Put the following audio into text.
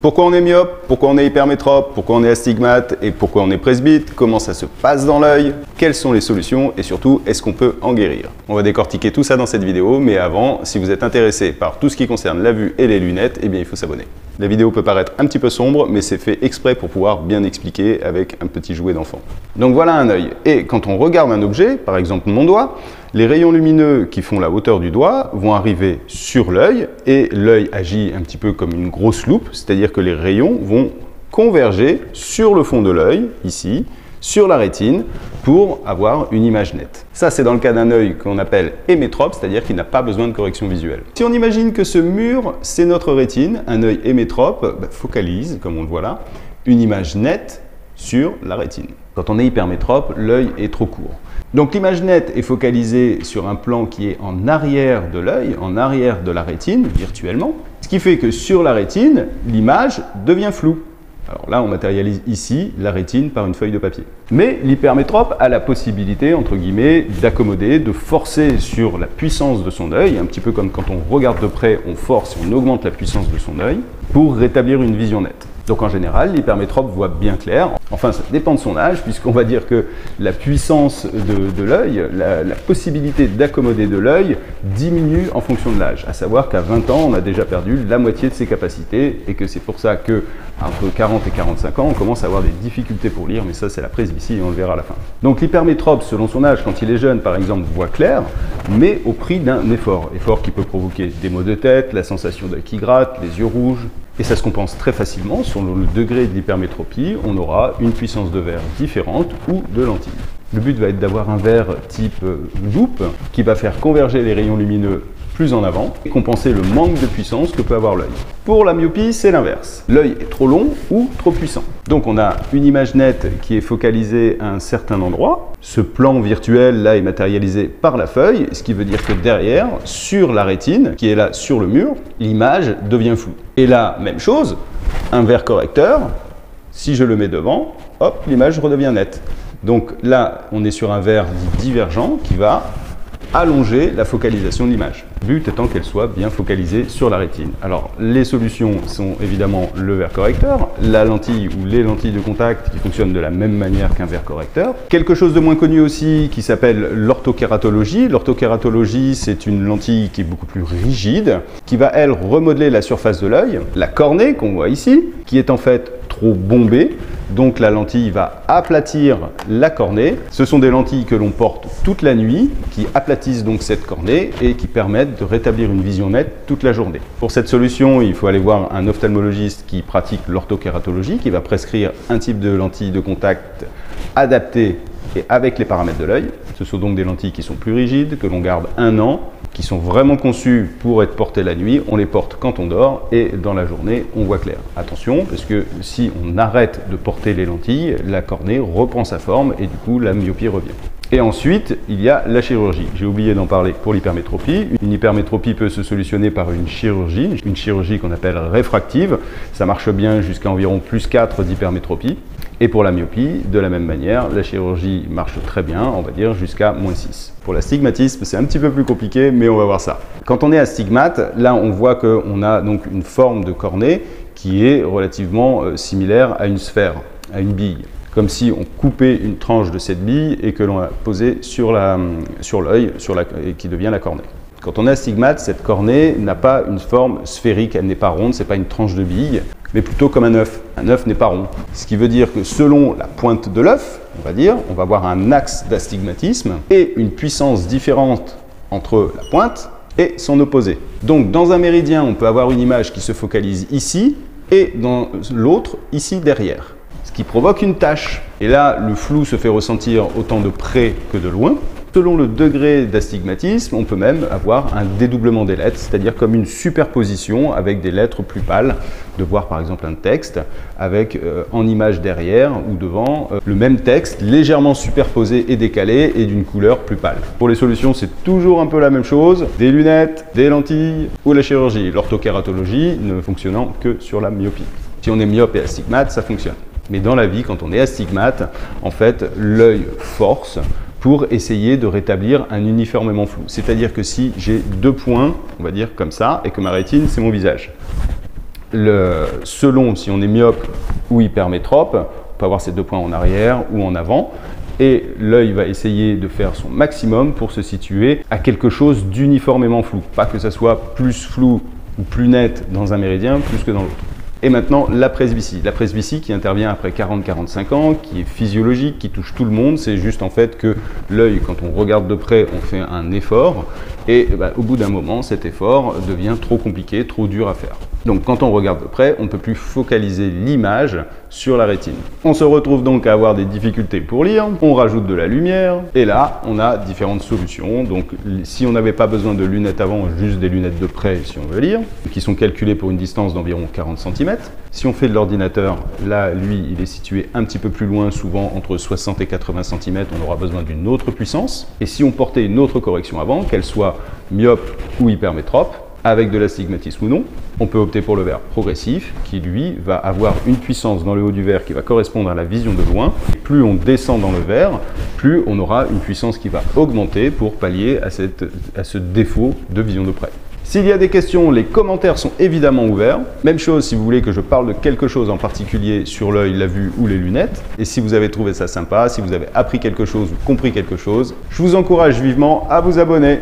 Pourquoi on est myope? Pourquoi on est hypermétrope? Pourquoi on est astigmate? Et pourquoi on est presbyte? Comment ça se passe dans l'œil? Quelles sont les solutions? Et surtout, est-ce qu'on peut en guérir? On va décortiquer tout ça dans cette vidéo, mais avant, si vous êtes intéressé par tout ce qui concerne la vue et les lunettes, eh bien il faut s'abonner. La vidéo peut paraître un petit peu sombre, mais c'est fait exprès pour pouvoir bien expliquer avec un petit jouet d'enfant. Donc voilà un œil. Et quand on regarde un objet, par exemple mon doigt, les rayons lumineux qui font la hauteur du doigt vont arriver sur l'œil et l'œil agit un petit peu comme une grosse loupe, c'est-à-dire que les rayons vont converger sur le fond de l'œil, ici, sur la rétine pour avoir une image nette. Ça, c'est dans le cas d'un œil qu'on appelle hémétrope, c'est-à-dire qu'il n'a pas besoin de correction visuelle. Si on imagine que ce mur, c'est notre rétine, un œil hémétrope bah, focalise, comme on le voit là, une image nette sur la rétine. Quand on est hypermétrope, l'œil est trop court. Donc l'image nette est focalisée sur un plan qui est en arrière de l'œil, en arrière de la rétine, virtuellement, ce qui fait que sur la rétine, l'image devient floue. Alors là, on matérialise ici la rétine par une feuille de papier. Mais l'hypermétrope a la possibilité, entre guillemets, d'accommoder, de forcer sur la puissance de son œil, un petit peu comme quand on regarde de près, on force et on augmente la puissance de son œil, pour rétablir une vision nette. Donc en général, l'hypermétrope voit bien clair. Enfin, ça dépend de son âge, puisqu'on va dire que la puissance de, l'œil, la, possibilité d'accommoder de l'œil diminue en fonction de l'âge. À savoir qu'à 20 ans, on a déjà perdu la moitié de ses capacités et que c'est pour ça que entre 40 et 45 ans, on commence à avoir des difficultés pour lire, mais ça c'est la presbytie et on le verra à la fin. Donc l'hypermétrope, selon son âge, quand il est jeune par exemple, voit clair, mais au prix d'un effort. Effort qui peut provoquer des maux de tête, la sensation d'œil qui gratte, les yeux rouges, et ça se compense très facilement. Selon le degré de l'hypermétropie, on aura une puissance de verre différente ou de lentille. Le but va être d'avoir un verre type loupe qui va faire converger les rayons lumineux plus en avant et compenser le manque de puissance que peut avoir l'œil. Pour la myopie, c'est l'inverse. L'œil est trop long ou trop puissant. Donc on a une image nette qui est focalisée à un certain endroit. Ce plan virtuel là est matérialisé par la feuille, ce qui veut dire que derrière, sur la rétine, qui est là sur le mur, l'image devient floue. Et là, même chose, un verre correcteur, si je le mets devant, hop, l'image redevient nette. Donc là, on est sur un verre divergent qui va allonger la focalisation de l'image. But étant qu'elle soit bien focalisée sur la rétine. Alors les solutions sont évidemment le verre correcteur, la lentille ou les lentilles de contact qui fonctionnent de la même manière qu'un verre correcteur. Quelque chose de moins connu aussi qui s'appelle l'orthokératologie. L'orthokératologie c'est une lentille qui est beaucoup plus rigide, qui va elle remodeler la surface de l'œil. La cornée qu'on voit ici, qui est en fait trop bombée, donc la lentille va aplatir la cornée. Ce sont des lentilles que l'on porte toute la nuit, qui aplatissent donc cette cornée et qui permettent de rétablir une vision nette toute la journée. Pour cette solution, il faut aller voir un ophtalmologiste qui pratique l'orthokératologie, qui va prescrire un type de lentille de contact adapté et avec les paramètres de l'œil. Ce sont donc des lentilles qui sont plus rigides, que l'on garde un an qui sont vraiment conçus pour être portés la nuit, on les porte quand on dort et dans la journée, on voit clair. Attention, parce que si on arrête de porter les lentilles, la cornée reprend sa forme et du coup, la myopie revient. Et ensuite, il y a la chirurgie. J'ai oublié d'en parler pour l'hypermétropie. Une hypermétropie peut se solutionner par une chirurgie, une chirurgie qu'on appelle réfractive. Ça marche bien jusqu'à environ plus 4 d'hypermétropie. Et pour la myopie, de la même manière, la chirurgie marche très bien, on va dire jusqu'à moins 6. Pour l'astigmatisme, c'est un petit peu plus compliqué, mais on va voir ça. Quand on est astigmate, là on voit qu'on a donc une forme de cornée qui est relativement euh, similaire à une sphère, à une bille comme si on coupait une tranche de cette bille et que l'on a posé sur l'œil sur et qui devient la cornée. Quand on est astigmate, cette cornée n'a pas une forme sphérique, elle n'est pas ronde, c'est pas une tranche de bille, mais plutôt comme un œuf. Un œuf n'est pas rond. Ce qui veut dire que selon la pointe de l'œuf, on va dire, on va avoir un axe d'astigmatisme et une puissance différente entre la pointe et son opposé. Donc dans un méridien, on peut avoir une image qui se focalise ici et dans l'autre ici derrière, ce qui provoque une tache. Et là, le flou se fait ressentir autant de près que de loin. Selon le degré d'astigmatisme, on peut même avoir un dédoublement des lettres, c'est-à-dire comme une superposition avec des lettres plus pâles, de voir par exemple un texte avec euh, en image derrière ou devant euh, le même texte légèrement superposé et décalé et d'une couleur plus pâle. Pour les solutions, c'est toujours un peu la même chose, des lunettes, des lentilles ou la chirurgie, l'orthokératologie ne fonctionnant que sur la myopie. Si on est myope et astigmate, ça fonctionne. Mais dans la vie, quand on est astigmate, en fait, l'œil force pour essayer de rétablir un uniformément flou. C'est-à-dire que si j'ai deux points, on va dire comme ça, et que ma rétine, c'est mon visage. Le, selon si on est myope ou hypermétrope, on peut avoir ces deux points en arrière ou en avant et l'œil va essayer de faire son maximum pour se situer à quelque chose d'uniformément flou. Pas que ça soit plus flou ou plus net dans un méridien plus que dans l'autre. Et maintenant, la presbytie. La presbytie qui intervient après 40-45 ans, qui est physiologique, qui touche tout le monde. C'est juste en fait que l'œil, quand on regarde de près, on fait un effort. Et bah, au bout d'un moment, cet effort devient trop compliqué, trop dur à faire. Donc quand on regarde de près, on ne peut plus focaliser l'image sur la rétine. On se retrouve donc à avoir des difficultés pour lire, on rajoute de la lumière, et là, on a différentes solutions. Donc si on n'avait pas besoin de lunettes avant, juste des lunettes de près si on veut lire, qui sont calculées pour une distance d'environ 40 cm. Si on fait de l'ordinateur, là, lui, il est situé un petit peu plus loin, souvent entre 60 et 80 cm, on aura besoin d'une autre puissance. Et si on portait une autre correction avant, qu'elle soit myope ou hypermétrope, avec de l'astigmatisme ou non, on peut opter pour le verre progressif qui lui va avoir une puissance dans le haut du verre qui va correspondre à la vision de loin. Plus on descend dans le verre, plus on aura une puissance qui va augmenter pour pallier à, à ce défaut de vision de près. S'il y a des questions, les commentaires sont évidemment ouverts. Même chose si vous voulez que je parle de quelque chose en particulier sur l'œil, la vue ou les lunettes. Et si vous avez trouvé ça sympa, si vous avez appris quelque chose ou compris quelque chose, je vous encourage vivement à vous abonner.